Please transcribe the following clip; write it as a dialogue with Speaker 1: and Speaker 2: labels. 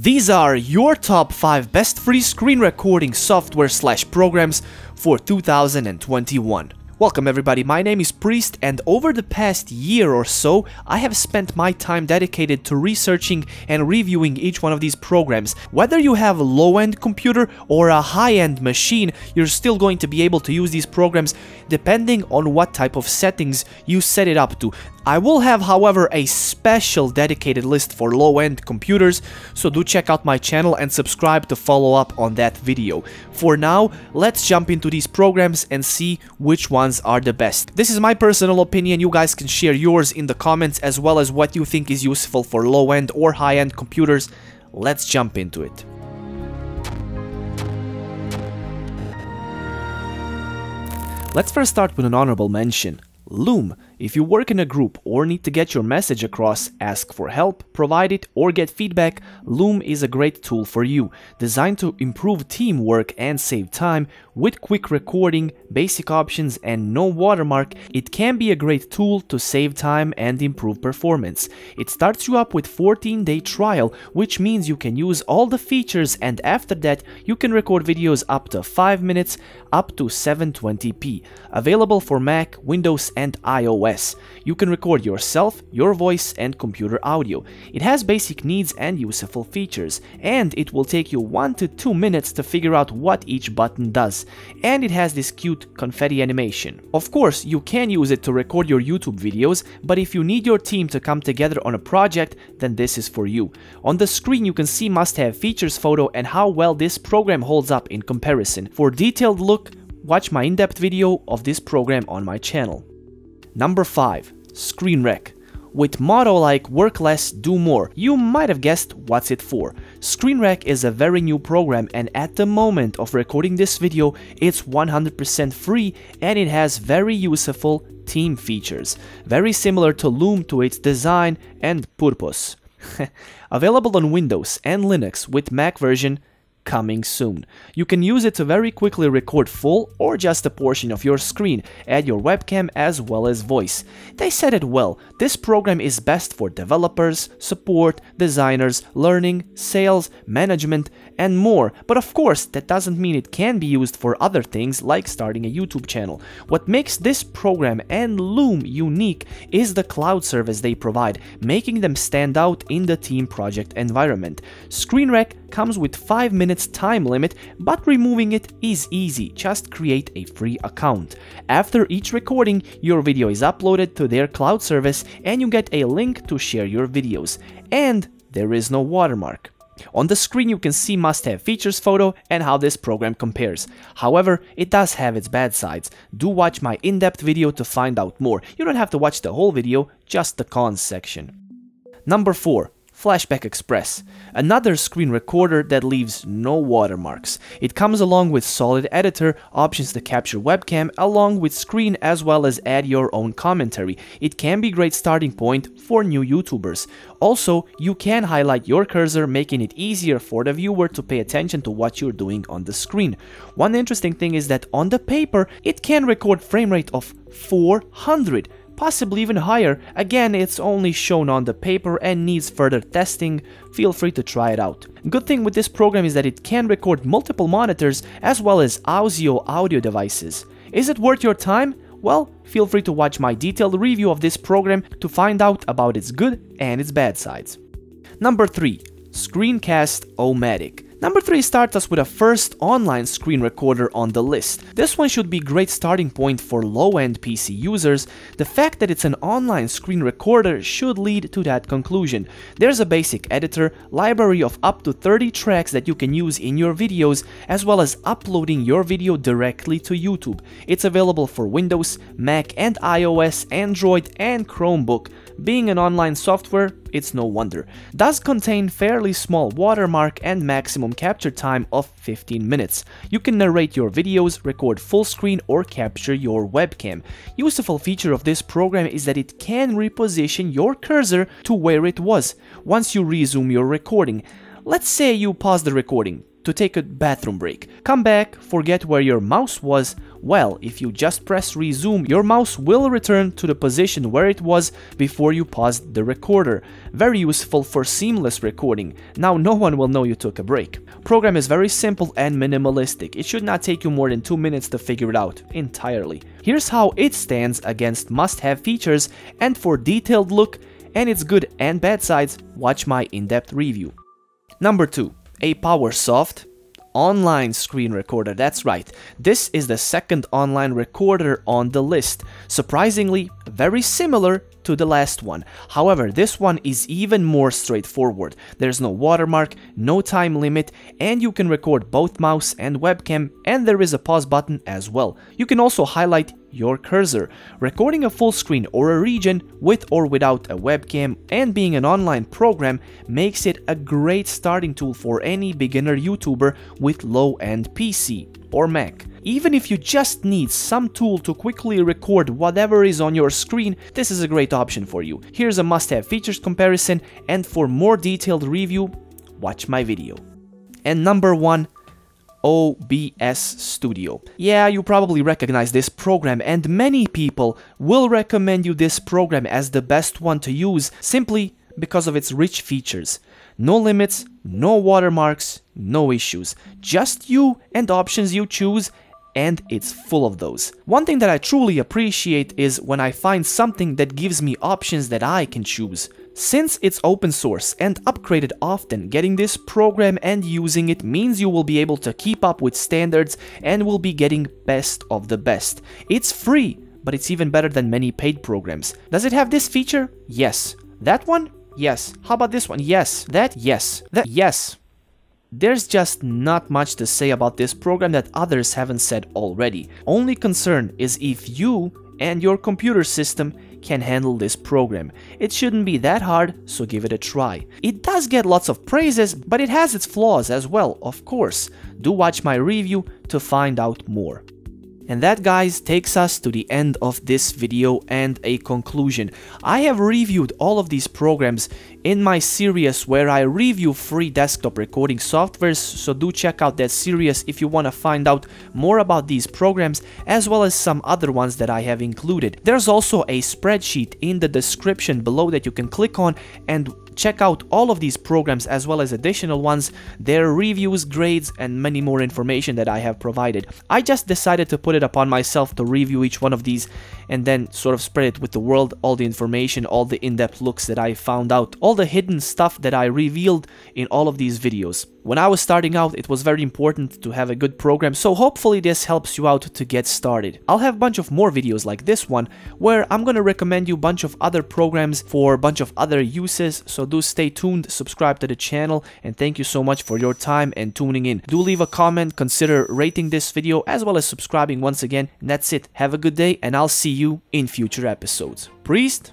Speaker 1: These are your top 5 best free screen recording software slash programs for 2021. Welcome everybody, my name is Priest and over the past year or so I have spent my time dedicated to researching and reviewing each one of these programs. Whether you have a low-end computer or a high-end machine, you're still going to be able to use these programs depending on what type of settings you set it up to. I will have, however, a special dedicated list for low-end computers, so do check out my channel and subscribe to follow up on that video. For now, let's jump into these programs and see which ones are the best. This is my personal opinion, you guys can share yours in the comments as well as what you think is useful for low-end or high-end computers. Let's jump into it. Let's first start with an honorable mention. Loom. If you work in a group or need to get your message across, ask for help, provide it, or get feedback, Loom is a great tool for you. Designed to improve teamwork and save time, with quick recording, basic options, and no watermark, it can be a great tool to save time and improve performance. It starts you up with 14 day trial, which means you can use all the features and after that you can record videos up to 5 minutes up to 720p. Available for Mac, Windows and iOS. You can record yourself, your voice and computer audio. It has basic needs and useful features, and it will take you 1 to 2 minutes to figure out what each button does. And it has this cute confetti animation. Of course, you can use it to record your YouTube videos, but if you need your team to come together on a project, then this is for you. On the screen you can see must-have features photo and how well this program holds up in comparison. For detailed look, watch my in-depth video of this program on my channel. Number 5. ScreenRec. With motto like work less, do more, you might have guessed what's it for. ScreenRec is a very new program and at the moment of recording this video, it's 100% free and it has very useful team features, very similar to Loom to its design and purpose. Available on Windows and Linux with Mac version coming soon. You can use it to very quickly record full or just a portion of your screen, add your webcam as well as voice. They said it well, this program is best for developers, support, designers, learning, sales, management and more, but of course that doesn't mean it can be used for other things like starting a YouTube channel. What makes this program and Loom unique is the cloud service they provide, making them stand out in the team project environment. ScreenRec comes with 5 minutes time limit, but removing it is easy, just create a free account. After each recording, your video is uploaded to their cloud service and you get a link to share your videos. And there is no watermark. On the screen you can see must-have features photo and how this program compares. However, it does have its bad sides. Do watch my in-depth video to find out more. You don't have to watch the whole video, just the cons section. Number 4. Flashback Express, another screen recorder that leaves no watermarks. It comes along with solid editor, options to capture webcam, along with screen as well as add your own commentary. It can be great starting point for new YouTubers. Also, you can highlight your cursor making it easier for the viewer to pay attention to what you're doing on the screen. One interesting thing is that on the paper, it can record frame rate of 400 possibly even higher. Again, it's only shown on the paper and needs further testing, feel free to try it out. Good thing with this program is that it can record multiple monitors as well as ASIO audio devices. Is it worth your time? Well, feel free to watch my detailed review of this program to find out about its good and its bad sides. Number 3. Screencast-O-Matic Number 3 starts us with a first online screen recorder on the list. This one should be great starting point for low-end PC users. The fact that it's an online screen recorder should lead to that conclusion. There's a basic editor, library of up to 30 tracks that you can use in your videos, as well as uploading your video directly to YouTube. It's available for Windows, Mac and iOS, Android and Chromebook. Being an online software, it's no wonder. Does contain fairly small watermark and maximum capture time of 15 minutes. You can narrate your videos, record full screen or capture your webcam. Useful feature of this program is that it can reposition your cursor to where it was once you resume your recording. Let's say you pause the recording to take a bathroom break. Come back, forget where your mouse was, Well, if you just press resume, your mouse will return to the position where it was before you paused the recorder. Very useful for seamless recording. Now no one will know you took a break. Program is very simple and minimalistic. It should not take you more than 2 minutes to figure it out entirely. Here's how it stands against must-have features and for detailed look and its good and bad sides, watch my in-depth review. Number 2. Apowersoft online screen recorder. That's right. This is the second online recorder on the list. Surprisingly, very similar to the last one. However, this one is even more straightforward. There's no watermark, no time limit, and you can record both mouse and webcam, and there is a pause button as well. You can also highlight your cursor. Recording a full screen or a region with or without a webcam and being an online program makes it a great starting tool for any beginner YouTuber with low-end PC or Mac. Even if you just need some tool to quickly record whatever is on your screen, this is a great option for you. Here's a must-have features comparison and for more detailed review, watch my video. And number 1, OBS Studio. Yeah, you probably recognize this program and many people will recommend you this program as the best one to use simply because of its rich features. No limits, no watermarks, no issues. Just you and options you choose and it's full of those. One thing that I truly appreciate is when I find something that gives me options that I can choose. Since it's open source and upgraded often, getting this program and using it means you will be able to keep up with standards and will be getting best of the best. It's free, but it's even better than many paid programs. Does it have this feature? Yes. That one? Yes. How about this one? Yes. That? Yes. That? Yes. There's just not much to say about this program that others haven't said already. Only concern is if you and your computer system can handle this program. It shouldn't be that hard, so give it a try. It does get lots of praises, but it has its flaws as well, of course. Do watch my review to find out more. And that guys takes us to the end of this video and a conclusion. I have reviewed all of these programs in my series where I review free desktop recording softwares, so do check out that series if you want to find out more about these programs as well as some other ones that I have included. There's also a spreadsheet in the description below that you can click on and Check out all of these programs as well as additional ones, their reviews, grades, and many more information that I have provided. I just decided to put it upon myself to review each one of these and then sort of spread it with the world, all the information, all the in-depth looks that I found out, all the hidden stuff that I revealed in all of these videos. When I was starting out, it was very important to have a good program, so hopefully this helps you out to get started. I'll have a bunch of more videos like this one, where I'm gonna recommend you a bunch of other programs for a bunch of other uses, so do stay tuned, subscribe to the channel, and thank you so much for your time and tuning in. Do leave a comment, consider rating this video, as well as subscribing once again, and that's it. Have a good day, and I'll see you in future episodes. Priest,